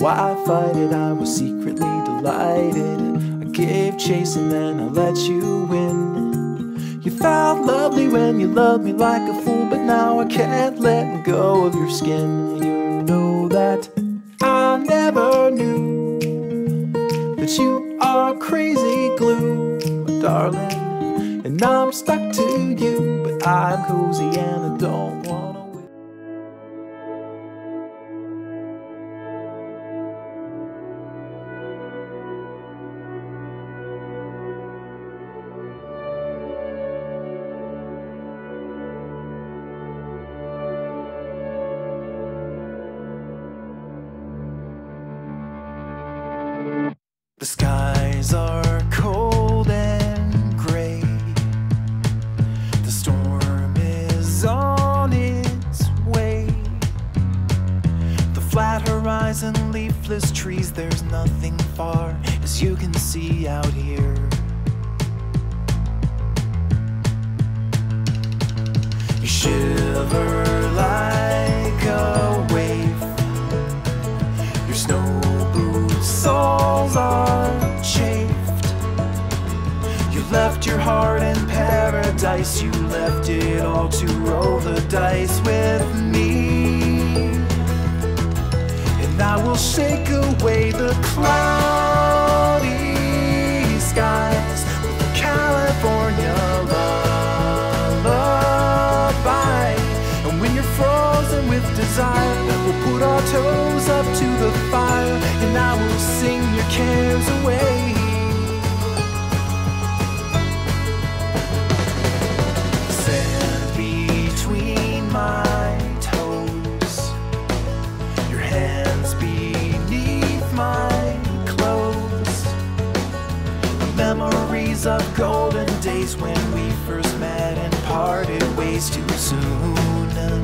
why I fight it? I was secretly delighted. I gave chase and then I let you win. You felt lovely when you loved me like a fool, but now I can't let go of your skin. You know that I never knew that you are crazy glue, darling. And I'm stuck to you, but I'm cozy and I don't The skies are cold and gray. The storm is on its way. The flat horizon, leafless trees, there's nothing far as you can see out here. You shiver paradise. You left it all to roll the dice with me. And I will shake away the cloudy skies with a California lullaby. And when you're frozen with desire, we'll put our toes up to the fire, and I will sing your cares away. Of golden days when we first met and parted ways too soon.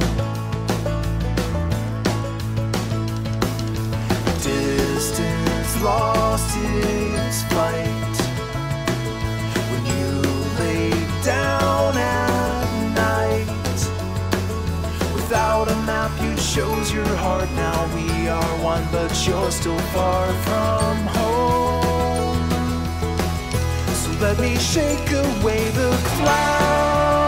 Distance lost its fight when you lay down at night. Without a map, you chose your heart. Now we are one, but you're still far from home. Let me shake away the cloudy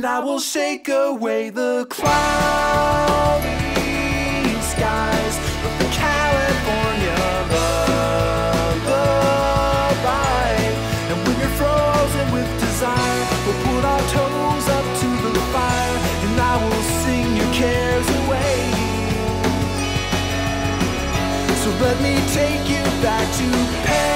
and I will shake away the cloudy skies with the California lullaby. And when you're frozen with desire, we'll put our toes up to the fire, and I will sing your cares away. So let me take you back to paradise.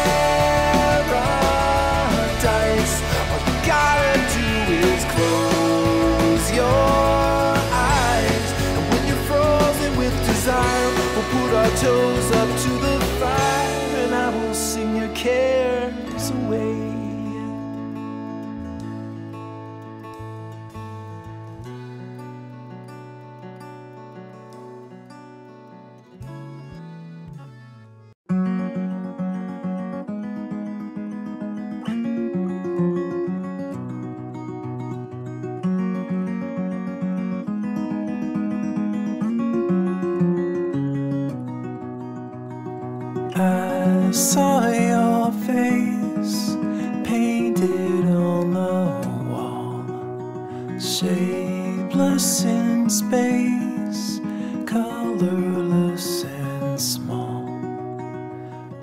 Shapeless in space, colorless and small.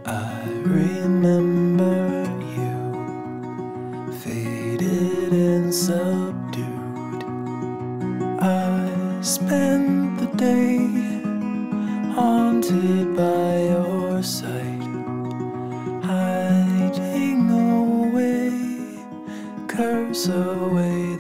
I remember you, faded and subdued. I spent the day haunted by your sight, hiding away, curse away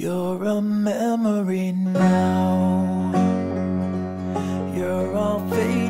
You're a memory now. You're all faded.